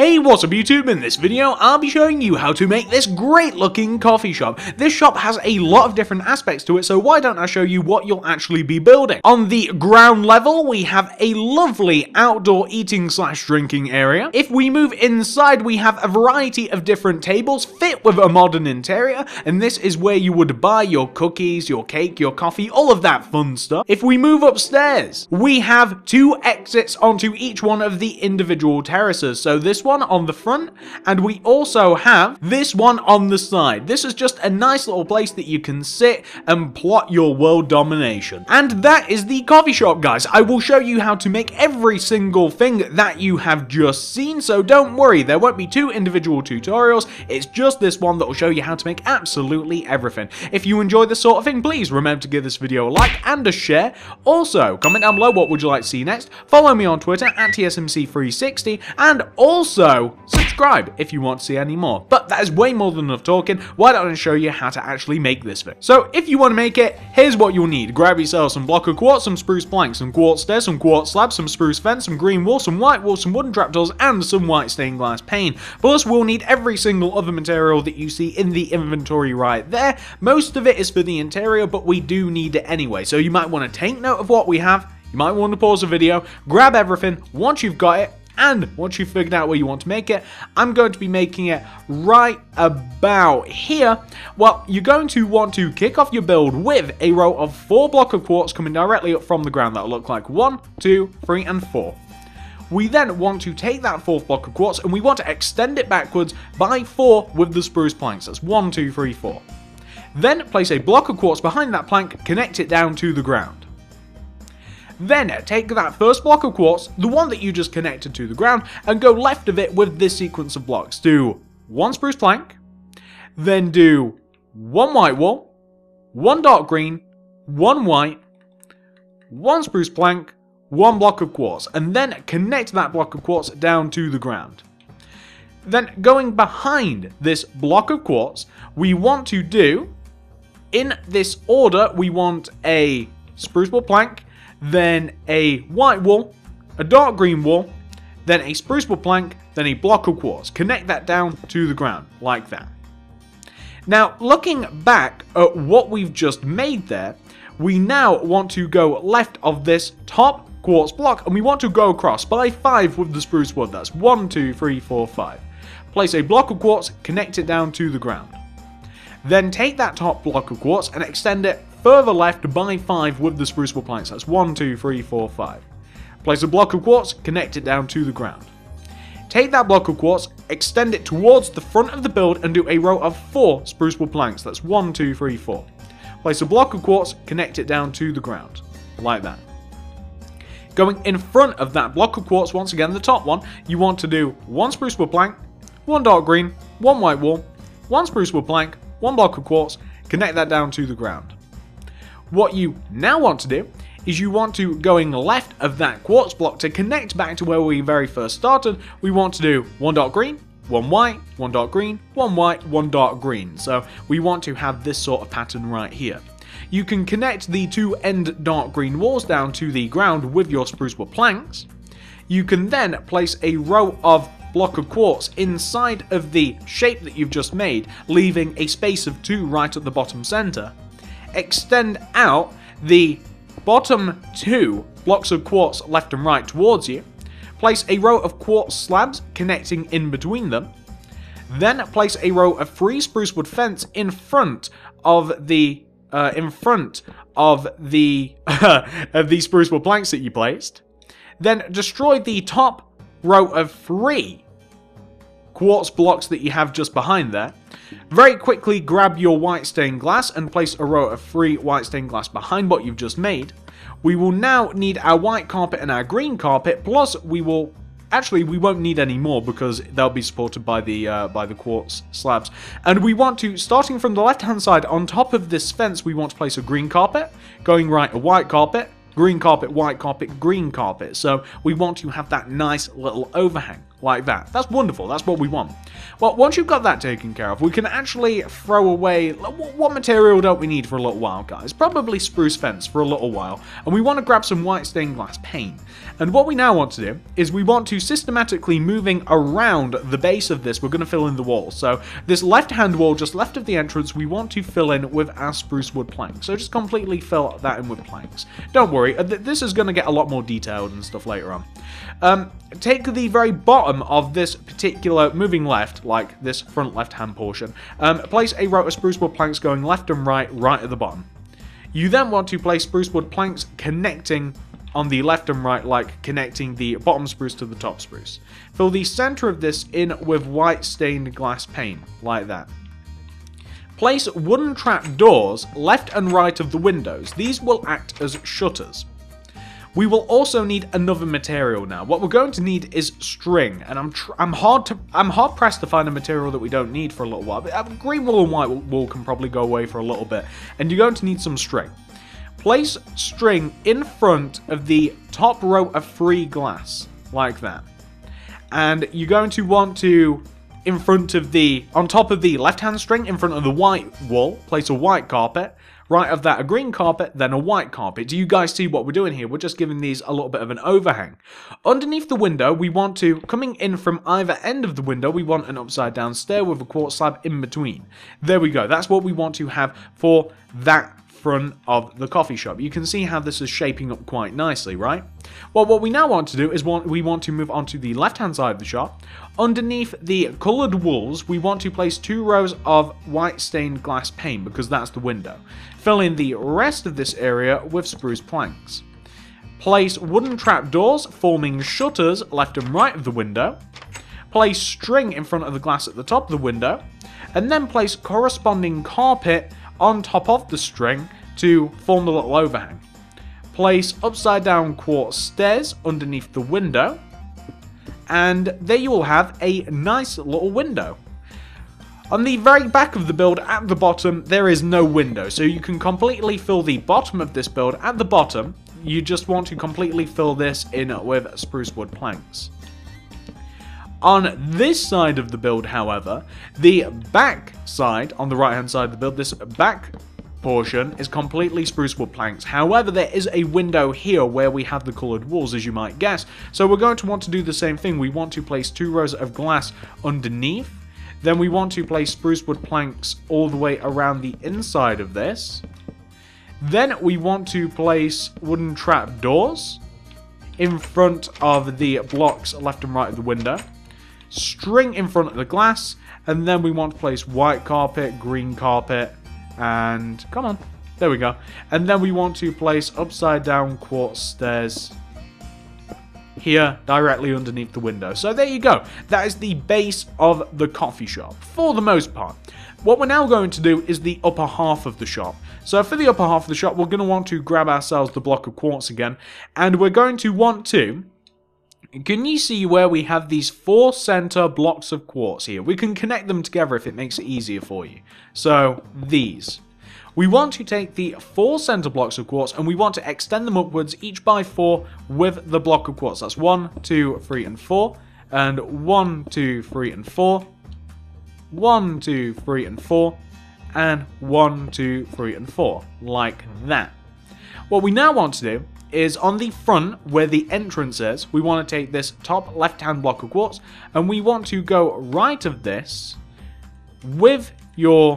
Hey, what's up YouTube? In this video, I'll be showing you how to make this great looking coffee shop. This shop has a lot of different aspects to it, so why don't I show you what you'll actually be building. On the ground level, we have a lovely outdoor eating slash drinking area. If we move inside, we have a variety of different tables fit with a modern interior, and this is where you would buy your cookies, your cake, your coffee, all of that fun stuff. If we move upstairs, we have two exits onto each one of the individual terraces, so this one one on the front, and we also have this one on the side. This is just a nice little place that you can sit and plot your world domination. And that is the coffee shop, guys. I will show you how to make every single thing that you have just seen, so don't worry, there won't be two individual tutorials, it's just this one that will show you how to make absolutely everything. If you enjoy this sort of thing, please remember to give this video a like and a share. Also, comment down below what would you like to see next, follow me on Twitter at TSMC360, and also also, subscribe if you want to see any more. But that is way more than enough talking. Why don't I show you how to actually make this thing? So if you want to make it, here's what you'll need. Grab yourself some block of quartz, some spruce planks, some quartz stairs, some quartz slabs, some spruce fence, some green wool, some white wool, some wooden trapdoors, and some white stained glass pane. Plus, we'll need every single other material that you see in the inventory right there. Most of it is for the interior, but we do need it anyway. So you might want to take note of what we have, you might want to pause the video, grab everything. Once you've got it, and once you've figured out where you want to make it, I'm going to be making it right about here. Well, you're going to want to kick off your build with a row of four block of quartz coming directly up from the ground. That'll look like one, two, three, and four. We then want to take that fourth block of quartz and we want to extend it backwards by four with the spruce planks. That's one, two, three, four. Then place a block of quartz behind that plank, connect it down to the ground. Then uh, take that first block of quartz, the one that you just connected to the ground, and go left of it with this sequence of blocks. Do one spruce plank, then do one white wool, one dark green, one white, one spruce plank, one block of quartz, and then connect that block of quartz down to the ground. Then going behind this block of quartz, we want to do, in this order, we want a spruce wool plank, then a white wool, a dark green wool, then a spruce wood plank, then a block of quartz. Connect that down to the ground, like that. Now, looking back at what we've just made there, we now want to go left of this top quartz block, and we want to go across by 5 with the spruce wood. That's one, two, three, four, five. Place a block of quartz, connect it down to the ground. Then take that top block of quartz and extend it further left by 5 with the spruce wood planks. That's 1, 2, 3, 4, 5. Place a block of quartz, connect it down to the ground. Take that block of quartz, extend it towards the front of the build and do a row of 4 spruce wood planks. That's 1, 2, 3, 4. Place a block of quartz, connect it down to the ground. Like that. Going in front of that block of quartz, once again the top one, you want to do one spruce wood plank, one dark green, one white wall, one spruce wood plank, one block of quartz, connect that down to the ground. What you now want to do is you want to, going left of that quartz block to connect back to where we very first started, we want to do one dark green, one white, one dark green, one white, one dark green. So we want to have this sort of pattern right here. You can connect the two end dark green walls down to the ground with your spruce wood planks. You can then place a row of block of quartz inside of the shape that you've just made, leaving a space of two right at the bottom center. Extend out the bottom two blocks of quartz left and right towards you, place a row of quartz slabs connecting in between them, then place a row of three spruce wood fence in front of the uh, in front of the of the spruce wood planks that you placed. Then destroy the top row of three quartz blocks that you have just behind there. Very quickly grab your white stained glass and place a row of three white stained glass behind what you've just made. We will now need our white carpet and our green carpet, plus we will actually we won't need any more because they'll be supported by the uh, by the quartz slabs and we want to starting from the left hand side on top of this fence we want to place a green carpet going right a white carpet green carpet white carpet green carpet. So we want to have that nice little overhang like that. That's wonderful, that's what we want. Well, once you've got that taken care of, we can actually throw away, what material don't we need for a little while, guys? Probably spruce fence for a little while, and we want to grab some white stained glass pane. And what we now want to do is we want to systematically moving around the base of this, we're going to fill in the wall. So this left-hand wall just left of the entrance, we want to fill in with our spruce wood planks. So just completely fill that in with planks. Don't worry, uh, this is going to get a lot more detailed and stuff later on. Um, take the very bottom of this particular moving left, like this front left-hand portion, um, place a row of spruce wood planks going left and right, right at the bottom. You then want to place spruce wood planks connecting on the left and right, like connecting the bottom spruce to the top spruce. Fill the center of this in with white stained glass pane, like that. Place wooden trap doors left and right of the windows. These will act as shutters. We will also need another material now. What we're going to need is string, and I'm I'm hard to I'm hard pressed to find a material that we don't need for a little while. But uh, green wool and white wool can probably go away for a little bit, and you're going to need some string. Place string in front of the top row of free glass, like that. And you're going to want to in front of the, on top of the left-hand string, in front of the white wall, place a white carpet. Right of that, a green carpet, then a white carpet. Do you guys see what we're doing here? We're just giving these a little bit of an overhang. Underneath the window, we want to, coming in from either end of the window, we want an upside down stair with a quartz slab in between. There we go. That's what we want to have for that front of the coffee shop. You can see how this is shaping up quite nicely, right? Well, what we now want to do is want, we want to move on to the left-hand side of the shop. Underneath the coloured walls, we want to place two rows of white stained glass pane because that's the window. Fill in the rest of this area with spruce planks. Place wooden trapdoors forming shutters left and right of the window. Place string in front of the glass at the top of the window. And then place corresponding carpet on top of the string to form the little overhang. Place upside down quartz stairs underneath the window, and there you will have a nice little window. On the very back of the build at the bottom, there is no window, so you can completely fill the bottom of this build at the bottom. You just want to completely fill this in with spruce wood planks. On this side of the build, however, the back side, on the right hand side of the build, this back portion is completely spruce wood planks. However, there is a window here where we have the coloured walls, as you might guess. So we're going to want to do the same thing. We want to place two rows of glass underneath. Then we want to place spruce wood planks all the way around the inside of this. Then we want to place wooden trap doors in front of the blocks left and right of the window string in front of the glass, and then we want to place white carpet, green carpet, and come on, there we go. And then we want to place upside down quartz stairs here directly underneath the window. So there you go. That is the base of the coffee shop for the most part. What we're now going to do is the upper half of the shop. So for the upper half of the shop, we're going to want to grab ourselves the block of quartz again, and we're going to want to can you see where we have these four center blocks of quartz here? We can connect them together if it makes it easier for you. So, these. We want to take the four center blocks of quartz and we want to extend them upwards each by four with the block of quartz. That's one, two, three, and four. And one, two, three, and four. One, two, three, and four. And one, two, three, and four. Like that. What we now want to do is on the front where the entrance is, we want to take this top left-hand block of quartz and we want to go right of this with your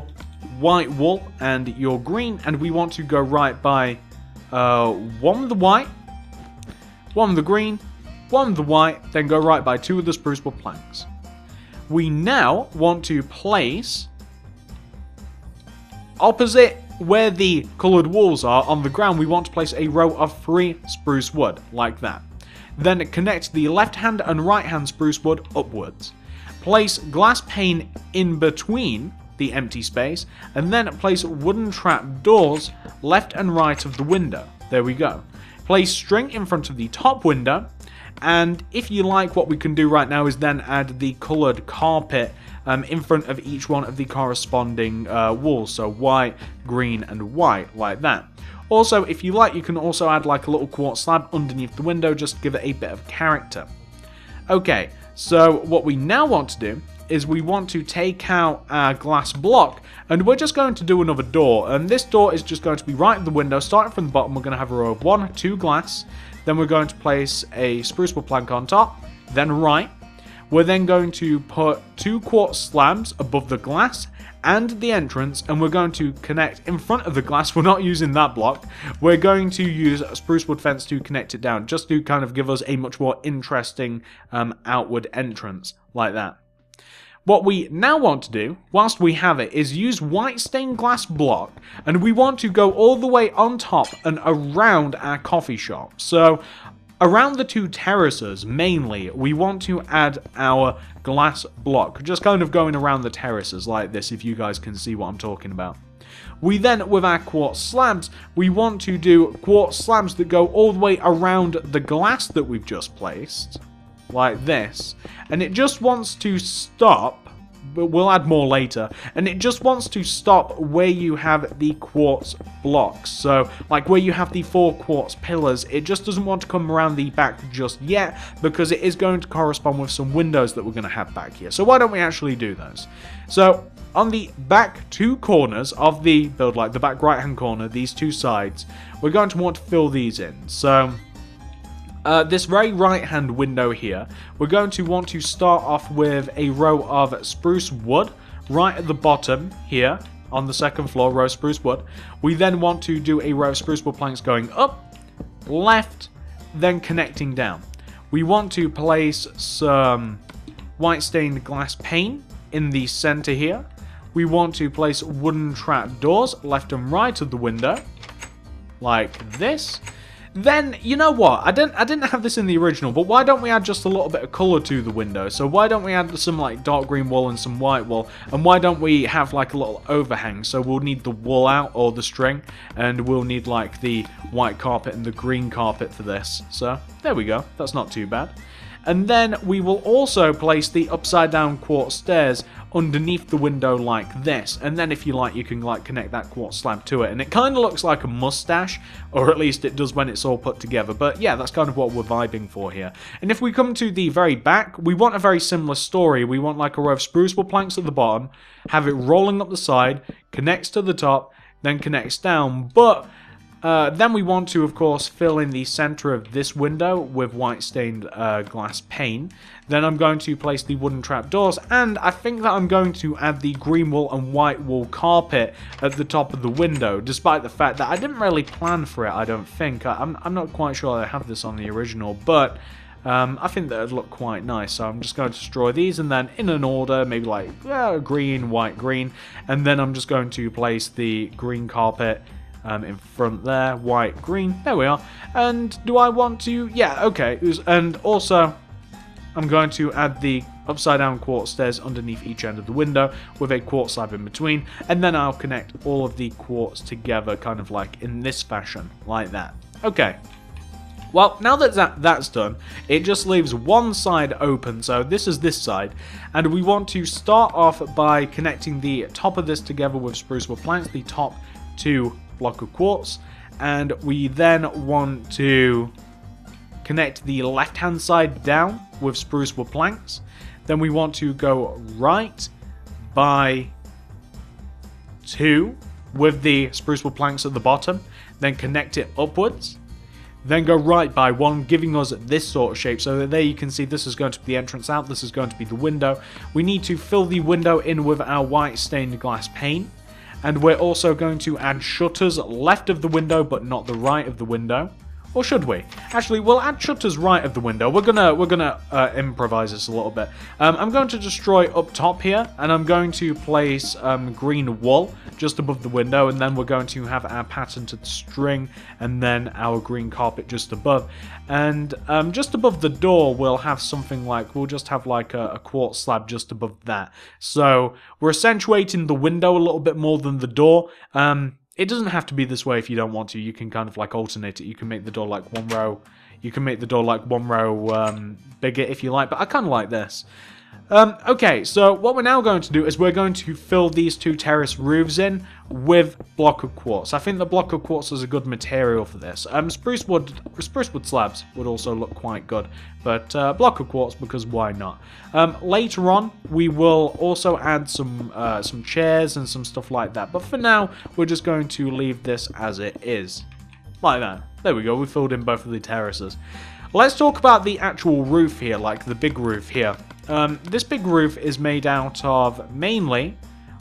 white wool and your green and we want to go right by uh, one the white, one with the green, one with the white, then go right by two of the spruce wood planks. We now want to place opposite where the coloured walls are on the ground, we want to place a row of three spruce wood, like that. Then connect the left hand and right hand spruce wood upwards. Place glass pane in between the empty space, and then place wooden trap doors left and right of the window. There we go. Place string in front of the top window, and if you like, what we can do right now is then add the coloured carpet um, in front of each one of the corresponding uh, walls. So white, green, and white, like that. Also, if you like, you can also add like a little quartz slab underneath the window, just to give it a bit of character. Okay, So what we now want to do is we want to take out our glass block and we're just going to do another door and this door is just going to be right in the window starting from the bottom we're going to have a row of one two glass then we're going to place a spruce wood plank on top. Then right we're then going to put two quartz slabs above the glass and the entrance and we're going to connect in front of the glass. We're not using that block. We're going to use a spruce wood fence to connect it down just to kind of give us a much more interesting um, outward entrance like that what we now want to do, whilst we have it, is use white stained glass block, and we want to go all the way on top and around our coffee shop. So, around the two terraces, mainly, we want to add our glass block, just kind of going around the terraces like this, if you guys can see what I'm talking about. We then, with our quartz slabs, we want to do quartz slabs that go all the way around the glass that we've just placed like this, and it just wants to stop but we'll add more later. And it just wants to stop where you have the quartz blocks. So, like where you have the four quartz pillars, it just doesn't want to come around the back just yet because it is going to correspond with some windows that we're going to have back here. So why don't we actually do those? So, on the back two corners of the build, like the back right hand corner, these two sides, we're going to want to fill these in. So, uh, this very right hand window here, we're going to want to start off with a row of spruce wood right at the bottom here on the second floor, row spruce wood. We then want to do a row of spruce wood planks going up, left, then connecting down. We want to place some white stained glass pane in the center here. We want to place wooden trap doors left and right of the window, like this. Then, you know what? I didn't I didn't have this in the original, but why don't we add just a little bit of colour to the window? So why don't we add some like dark green wool and some white wool? And why don't we have like a little overhang? So we'll need the wool out or the string, and we'll need like the white carpet and the green carpet for this. So there we go. That's not too bad. And then we will also place the upside down quartz stairs underneath the window like this. And then if you like, you can like connect that quartz slab to it. And it kind of looks like a mustache, or at least it does when it's all put together. But yeah, that's kind of what we're vibing for here. And if we come to the very back, we want a very similar story. We want like a row of spruce wood planks at the bottom, have it rolling up the side, connects to the top, then connects down. But uh, then we want to, of course, fill in the center of this window with white stained uh, glass pane. Then I'm going to place the wooden trapdoors, and I think that I'm going to add the green wool and white wool carpet at the top of the window, despite the fact that I didn't really plan for it, I don't think. I, am I'm not quite sure I have this on the original, but... Um, I think that would look quite nice, so I'm just going to destroy these and then in an order, maybe like uh, green, white, green, and then I'm just going to place the green carpet um, in front there, white, green, there we are. And do I want to, yeah, okay, and also I'm going to add the upside down quartz stairs underneath each end of the window with a quartz slab in between and then I'll connect all of the quartz together kind of like in this fashion like that okay well, now that, that that's done, it just leaves one side open, so this is this side, and we want to start off by connecting the top of this together with spruce wood planks, the top two block of quartz. And we then want to connect the left hand side down with spruce wood planks. Then we want to go right by two with the spruce wood planks at the bottom. Then connect it upwards. Then go right by one, giving us this sort of shape. So that there you can see this is going to be the entrance out, this is going to be the window. We need to fill the window in with our white stained glass pane. And we're also going to add shutters left of the window, but not the right of the window. Or should we? Actually, we'll add shutters right of the window. We're gonna we're gonna uh, improvise this a little bit. Um, I'm going to destroy up top here, and I'm going to place um, green wool just above the window, and then we're going to have our patented string, and then our green carpet just above. And um, just above the door, we'll have something like we'll just have like a, a quartz slab just above that. So we're accentuating the window a little bit more than the door. Um, it doesn't have to be this way if you don't want to. You can kind of like alternate it. You can make the door like one row. You can make the door like one row um, bigger if you like, but I kind of like this. Um, okay, so what we're now going to do is we're going to fill these two terrace roofs in with block of quartz. I think the block of quartz is a good material for this. Um, spruce wood, spruce wood slabs would also look quite good, but uh, block of quartz because why not? Um, later on, we will also add some uh, some chairs and some stuff like that. But for now, we're just going to leave this as it is, like that. There we go. We filled in both of the terraces. Let's talk about the actual roof here, like the big roof here. Um, this big roof is made out of mainly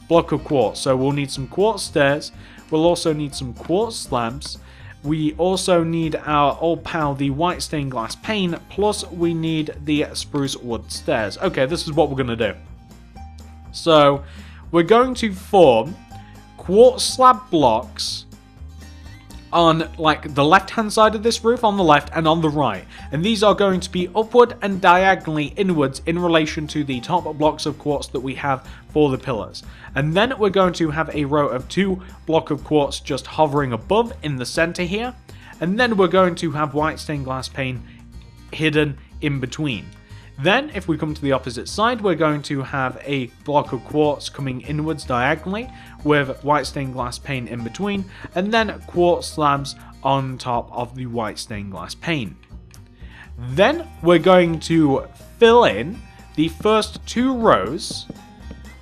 block of quartz, so we'll need some quartz stairs. We'll also need some quartz slabs. We also need our old pal, the white stained glass pane, plus we need the spruce wood stairs. Okay, this is what we're going to do. So, we're going to form quartz slab blocks on like the left hand side of this roof on the left and on the right. And these are going to be upward and diagonally inwards in relation to the top blocks of quartz that we have for the pillars. And then we're going to have a row of two block of quartz just hovering above in the center here. And then we're going to have white stained glass pane hidden in between then, if we come to the opposite side, we're going to have a block of quartz coming inwards diagonally with white stained glass pane in between, and then quartz slabs on top of the white stained glass pane. Then we're going to fill in the first two rows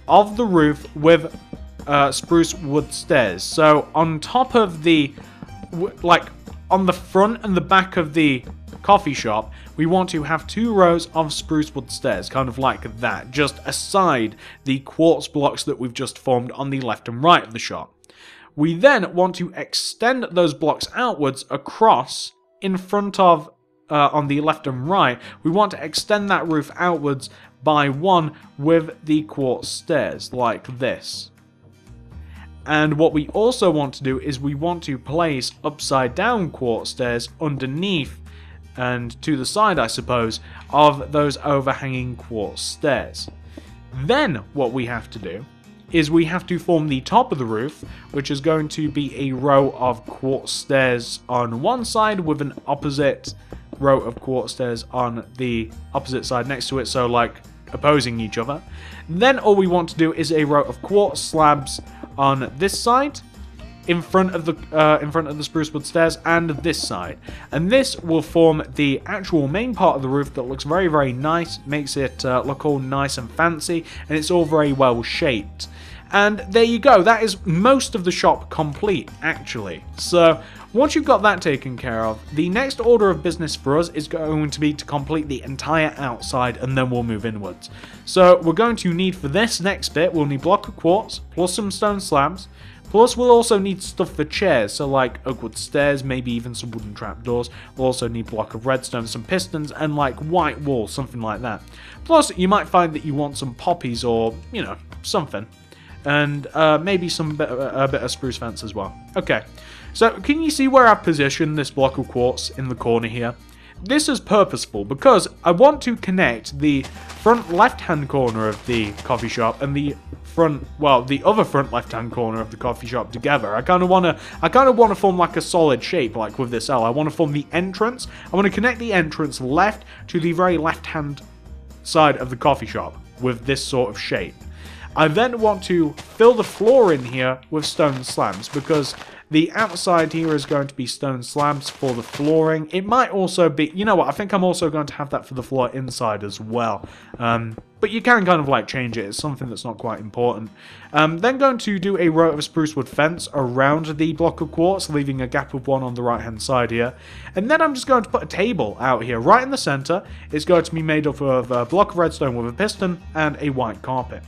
of the roof with uh, spruce wood stairs. So on top of the, like on the front and the back of the coffee shop, we want to have two rows of spruce wood stairs, kind of like that, just aside the quartz blocks that we've just formed on the left and right of the shop. We then want to extend those blocks outwards across in front of, uh, on the left and right, we want to extend that roof outwards by one with the quartz stairs, like this. And what we also want to do is we want to place upside down quartz stairs underneath and to the side, I suppose, of those overhanging quartz stairs. Then what we have to do is we have to form the top of the roof, which is going to be a row of quartz stairs on one side with an opposite row of quartz stairs on the opposite side next to it, so like opposing each other. Then all we want to do is a row of quartz slabs on this side in front of the uh, in front of the spruce wood stairs and this side. And this will form the actual main part of the roof that looks very very nice makes it uh, look all nice and fancy and it's all very well shaped. And there you go that is most of the shop complete actually. So once you've got that taken care of, the next order of business for us is going to be to complete the entire outside and then we'll move inwards. So we're going to need for this next bit, we'll need block of quartz plus some stone slabs. Plus, we'll also need stuff for chairs, so like oakwood stairs, maybe even some wooden trapdoors. We'll also need block of redstone, some pistons, and like white walls, something like that. Plus, you might find that you want some poppies or, you know, something. And uh, maybe some bit, a bit of spruce fence as well. Okay, so can you see where I've positioned this block of quartz in the corner here? This is purposeful because I want to connect the front left-hand corner of the coffee shop and the front, well, the other front left-hand corner of the coffee shop together. I kind of want to, I kind of want to form like a solid shape, like with this L. I want to form the entrance. I want to connect the entrance left to the very left-hand side of the coffee shop with this sort of shape. I then want to fill the floor in here with stone slabs because the outside here is going to be stone slabs for the flooring. It might also be, you know what, I think I'm also going to have that for the floor inside as well. Um, but you can kind of like change it, it's something that's not quite important. Um, then going to do a row of spruce wood fence around the block of quartz, leaving a gap of one on the right hand side here. And then I'm just going to put a table out here, right in the center. It's going to be made up of a block of redstone with a piston and a white carpet.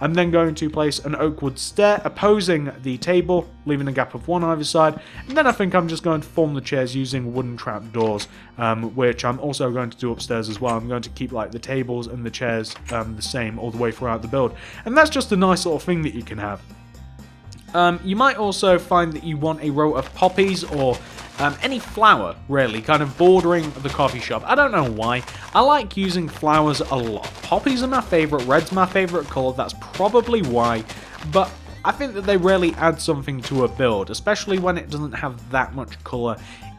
I'm then going to place an oak wood stair opposing the table, leaving a gap of one either side. And then I think I'm just going to form the chairs using wooden trap doors, um, which I'm also going to do upstairs as well. I'm going to keep like the tables and the chairs um, the same all the way throughout the build. And that's just a nice little thing that you can have. Um, you might also find that you want a row of poppies or um, any flower, really, kind of bordering the coffee shop. I don't know why. I like using flowers a lot. Poppies are my favourite, red's my favourite colour, that's probably why. But I think that they really add something to a build, especially when it doesn't have that much colour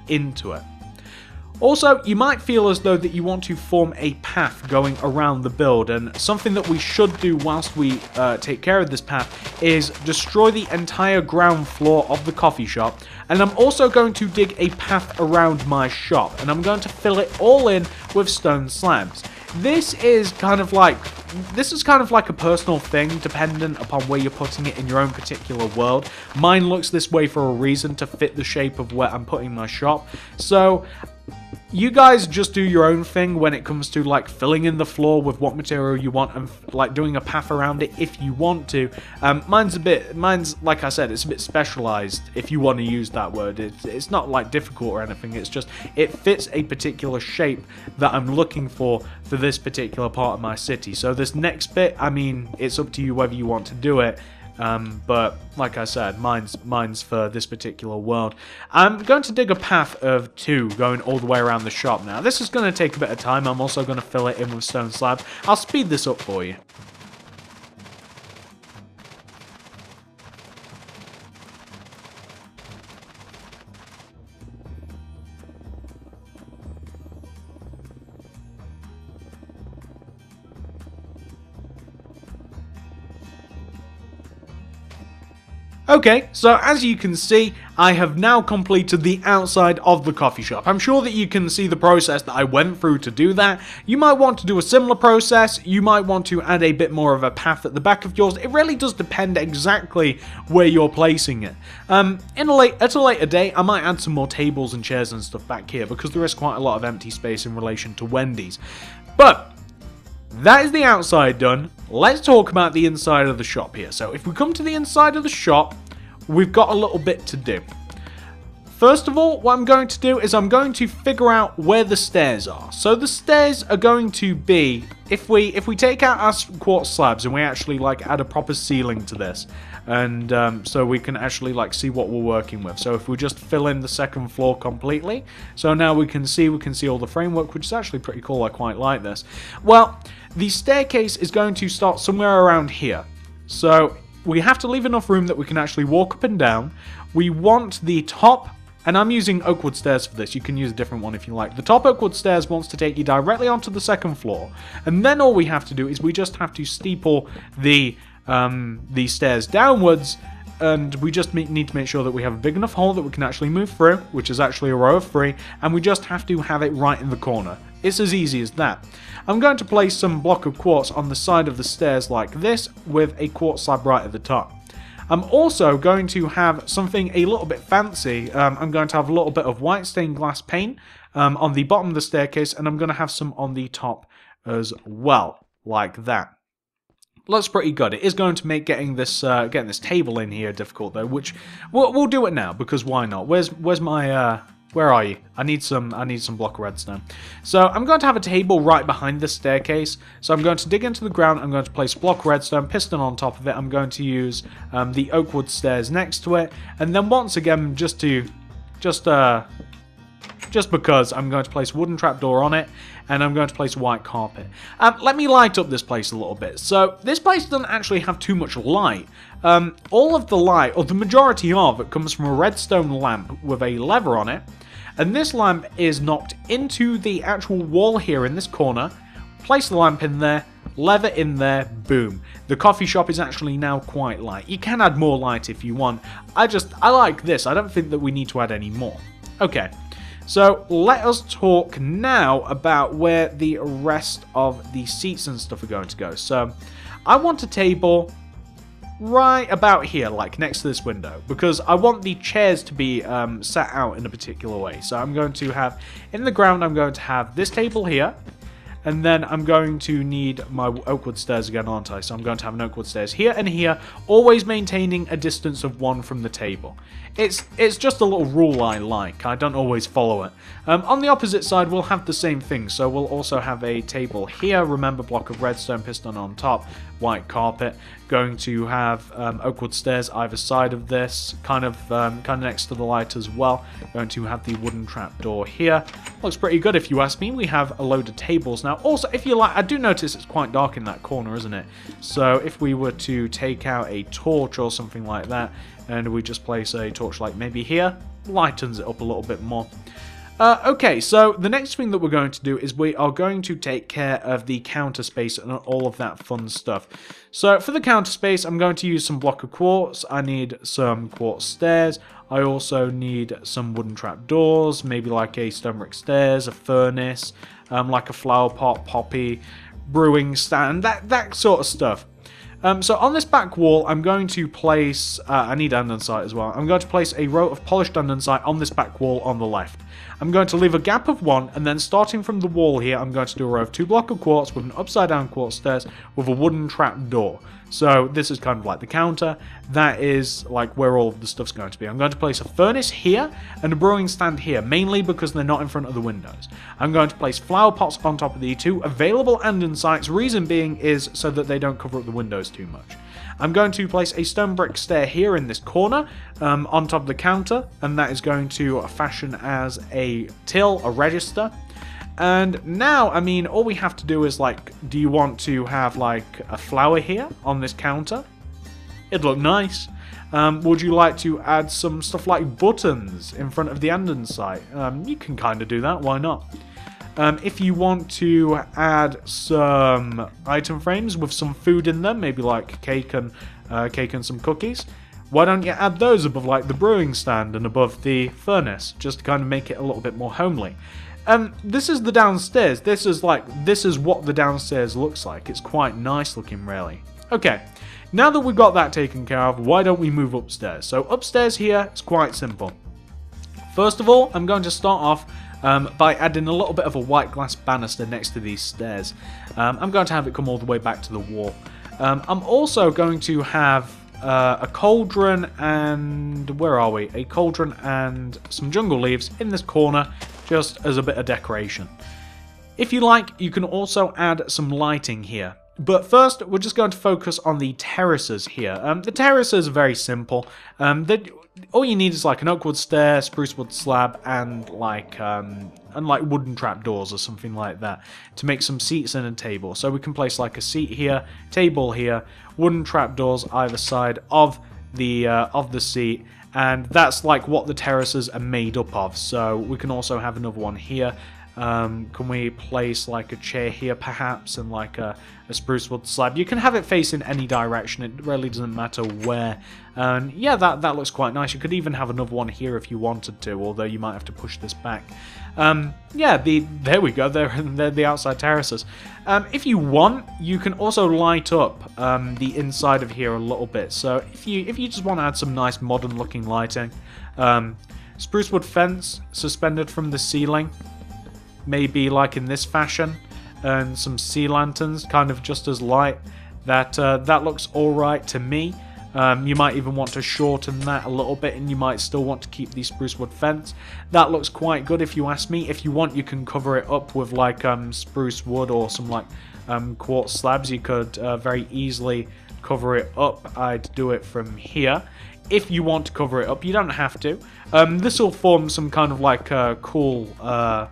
into it. Also, you might feel as though that you want to form a path going around the build, and something that we should do whilst we uh, take care of this path is destroy the entire ground floor of the coffee shop, and I'm also going to dig a path around my shop, and I'm going to fill it all in with stone slabs. This is kind of like this is kind of like a personal thing dependent upon where you're putting it in your own particular world. Mine looks this way for a reason to fit the shape of where I'm putting my shop. So you guys just do your own thing when it comes to like filling in the floor with what material you want and like doing a path around it if you want to. Um, mine's a bit, mine's like I said, it's a bit specialized if you want to use that word. It's, it's not like difficult or anything. It's just it fits a particular shape that I'm looking for for this particular part of my city. So this next bit, I mean, it's up to you whether you want to do it. Um, but like I said, mine's mine's for this particular world. I'm going to dig a path of two going all the way around the shop now. This is going to take a bit of time. I'm also going to fill it in with stone slab. I'll speed this up for you. Okay, so as you can see, I have now completed the outside of the coffee shop. I'm sure that you can see the process that I went through to do that. You might want to do a similar process, you might want to add a bit more of a path at the back of yours. It really does depend exactly where you're placing it. Um, in a late, at a later date, I might add some more tables and chairs and stuff back here because there is quite a lot of empty space in relation to Wendy's. But that is the outside done. Let's talk about the inside of the shop here. So if we come to the inside of the shop, we've got a little bit to do. First of all, what I'm going to do is I'm going to figure out where the stairs are. So the stairs are going to be, if we if we take out our quartz slabs and we actually like add a proper ceiling to this, and um, so we can actually like see what we're working with. So if we just fill in the second floor completely, so now we can see we can see all the framework, which is actually pretty cool. I quite like this. Well, the staircase is going to start somewhere around here. So we have to leave enough room that we can actually walk up and down. We want the top and I'm using Oakwood Stairs for this, you can use a different one if you like. The top Oakwood Stairs wants to take you directly onto the second floor, and then all we have to do is we just have to steeple the, um, the stairs downwards, and we just need to make sure that we have a big enough hole that we can actually move through, which is actually a row of three, and we just have to have it right in the corner. It's as easy as that. I'm going to place some block of quartz on the side of the stairs like this, with a quartz slab right at the top. I'm also going to have something a little bit fancy. Um, I'm going to have a little bit of white stained glass pane um, on the bottom of the staircase, and I'm going to have some on the top as well, like that. Looks pretty good. It is going to make getting this uh, getting this table in here difficult though, which we'll, we'll do it now because why not? Where's where's my uh, where are you? I need some I need some block redstone. So I'm going to have a table right behind the staircase. So I'm going to dig into the ground. I'm going to place block redstone, piston on top of it. I'm going to use um, the oakwood stairs next to it. And then once again, just to just uh just because I'm going to place wooden trapdoor on it and I'm going to place white carpet. Um, let me light up this place a little bit. So this place doesn't actually have too much light. Um, all of the light, or the majority of it, comes from a redstone lamp with a lever on it and this lamp is knocked into the actual wall here in this corner. Place the lamp in there, lever in there, boom. The coffee shop is actually now quite light. You can add more light if you want. I just, I like this. I don't think that we need to add any more. Okay, so let us talk now about where the rest of the seats and stuff are going to go. So I want a table right about here, like next to this window, because I want the chairs to be um, set out in a particular way. So I'm going to have, in the ground, I'm going to have this table here, and then I'm going to need my Oakwood stairs again, aren't I? So I'm going to have an Oakwood stairs here and here, always maintaining a distance of one from the table. It's it's just a little rule I like. I don't always follow it. Um, on the opposite side, we'll have the same thing. So we'll also have a table here. Remember, block of redstone piston on top, white carpet. Going to have um, Oakwood stairs either side of this, kind of um, kind of next to the light as well. Going to have the wooden trapdoor here. Looks pretty good if you ask me. We have a load of tables now. Also, if you like, I do notice it's quite dark in that corner, isn't it? So if we were to take out a torch or something like that, and we just place a torchlight maybe here, lightens it up a little bit more. Uh, okay, so the next thing that we're going to do is we are going to take care of the counter space and all of that fun stuff. So for the counter space, I'm going to use some block of quartz. I need some quartz stairs. I also need some wooden trap doors, maybe like a stone brick stairs, a furnace, um, like a flower pot, poppy, brewing stand, that, that sort of stuff. Um, so on this back wall, I'm going to place, uh, I need andesite as well, I'm going to place a row of polished andesite on this back wall on the left. I'm going to leave a gap of one, and then starting from the wall here, I'm going to do a row of two block of quartz with an upside down quartz stairs with a wooden trap door. So this is kind of like the counter. That is like where all of the stuff's going to be. I'm going to place a furnace here and a brewing stand here, mainly because they're not in front of the windows. I'm going to place flower pots on top of the two available andesites, reason being is so that they don't cover up the windows too much. I'm going to place a stone brick stair here in this corner um, on top of the counter, and that is going to fashion as a till, a register. And now, I mean, all we have to do is like, do you want to have like a flower here on this counter? It'd look nice. Um, would you like to add some stuff like buttons in front of the andesite? Um, you can kind of do that, why not? Um, if you want to add some item frames with some food in them, maybe like cake and uh, cake and some cookies, why don't you add those above like the brewing stand and above the furnace, just to kind of make it a little bit more homely. Um, this is the downstairs. This is like, this is what the downstairs looks like. It's quite nice looking, really. Okay, now that we've got that taken care of, why don't we move upstairs? So upstairs here, it's quite simple. First of all, I'm going to start off um, by adding a little bit of a white glass banister next to these stairs. Um, I'm going to have it come all the way back to the wall. Um, I'm also going to have uh, a cauldron and... where are we? A cauldron and some jungle leaves in this corner just as a bit of decoration. If you like, you can also add some lighting here. But first, we're just going to focus on the terraces here. Um, the terraces are very simple. Um, all you need is like an oakwood stair, spruce wood slab, and like um, and like wooden trapdoors or something like that to make some seats and a table. So we can place like a seat here, table here, wooden trapdoors either side of the uh, of the seat, and that's like what the terraces are made up of. So we can also have another one here um, can we place like a chair here perhaps and like a, a, spruce wood slab? You can have it facing any direction, it really doesn't matter where. And yeah, that, that looks quite nice. You could even have another one here if you wanted to, although you might have to push this back. Um, yeah, the there we go, they're, they're the outside terraces. Um, if you want, you can also light up um, the inside of here a little bit. So if you if you just want to add some nice modern looking lighting, um, spruce wood fence suspended from the ceiling maybe like in this fashion, and some sea lanterns, kind of just as light. That uh, that looks all right to me. Um, you might even want to shorten that a little bit, and you might still want to keep the spruce wood fence. That looks quite good if you ask me. If you want, you can cover it up with like um, spruce wood or some like um, quartz slabs. You could uh, very easily cover it up. I'd do it from here. If you want to cover it up, you don't have to. Um, this will form some kind of like uh, cool uh,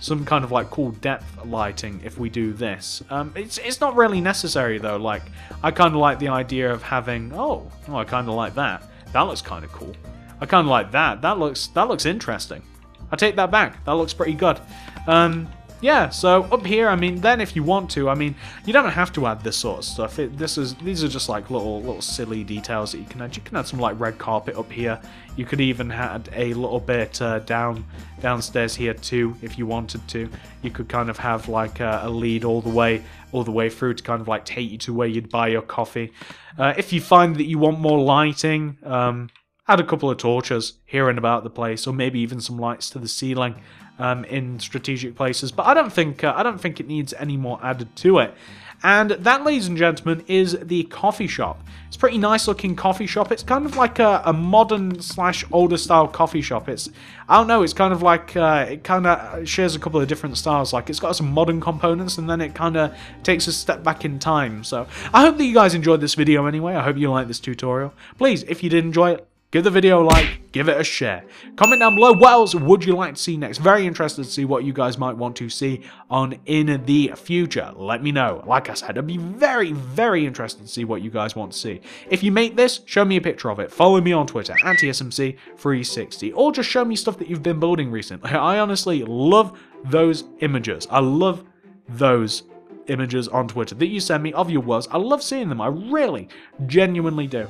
some kind of like cool depth lighting if we do this. Um, it's it's not really necessary though. Like I kind of like the idea of having oh, oh I kind of like that. That looks kind of cool. I kind of like that. That looks that looks interesting. I take that back. That looks pretty good. Um, yeah, so up here, I mean, then if you want to, I mean, you don't have to add this sort of stuff. It, this is These are just like little little silly details that you can add. You can add some like red carpet up here. You could even add a little bit uh, down downstairs here too, if you wanted to. You could kind of have like a, a, lead all the way all the way through to kind of like take you to where you'd buy your coffee. Uh, if you find that you want more lighting, um, add a couple of torches here and about the place, or maybe even some lights to the ceiling um, in strategic places. But I don't think uh, I don't think it needs any more added to it. And that, ladies and gentlemen, is the coffee shop. It's pretty nice looking coffee shop. It's kind of like a, a modern slash older style coffee shop. It's, I don't know, it's kind of like, uh, it kind of shares a couple of different styles. Like it's got some modern components and then it kind of takes a step back in time. So I hope that you guys enjoyed this video anyway. I hope you liked this tutorial. Please, if you did enjoy it, give the video a like, give it a share. Comment down below what else would you like to see next. Very interested to see what you guys might want to see on in the future. Let me know. Like I said, I'd be very, very interested to see what you guys want to see. If you make this, show me a picture of it. Follow me on Twitter, at TSMC360, or just show me stuff that you've been building recently. I honestly love those images. I love those images on Twitter that you send me of your worlds. I love seeing them. I really, genuinely do.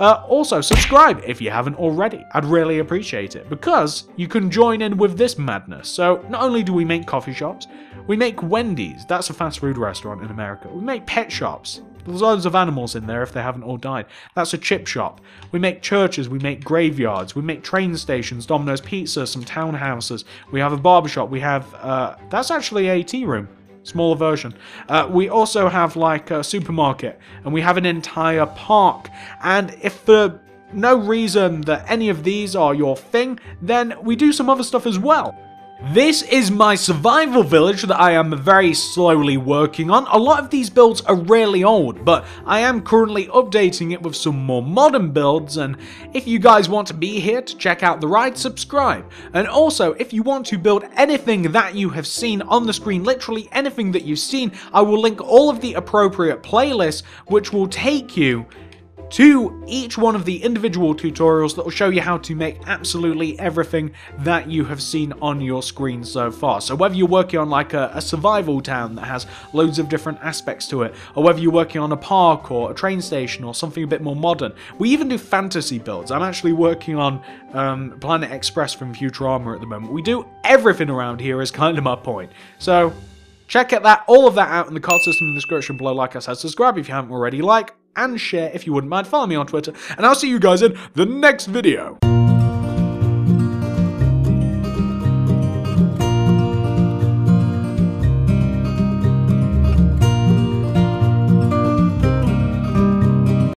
Uh, also, subscribe if you haven't already. I'd really appreciate it because you can join in with this madness. So, not only do we make coffee shops, we make Wendy's. That's a fast food restaurant in America. We make pet shops. There's loads of animals in there if they haven't all died. That's a chip shop. We make churches, we make graveyards, we make train stations, Domino's Pizza, some townhouses. We have a barbershop. We have, uh, that's actually a tea room smaller version. Uh, we also have like a supermarket and we have an entire park. And if for no reason that any of these are your thing, then we do some other stuff as well. This is my survival village that I am very slowly working on. A lot of these builds are really old, but I am currently updating it with some more modern builds, and if you guys want to be here to check out the ride, subscribe. And also, if you want to build anything that you have seen on the screen, literally anything that you've seen, I will link all of the appropriate playlists, which will take you to each one of the individual tutorials that will show you how to make absolutely everything that you have seen on your screen so far. So whether you're working on like a, a, survival town that has loads of different aspects to it, or whether you're working on a park or a train station or something a bit more modern. We even do fantasy builds. I'm actually working on um, Planet Express from Futurama at the moment. We do everything around here is kind of my point. So check out that all of that out in the card system in the description below. Like I said, subscribe if you haven't already. Like, and share if you wouldn't mind. Follow me on Twitter, and I'll see you guys in the next video.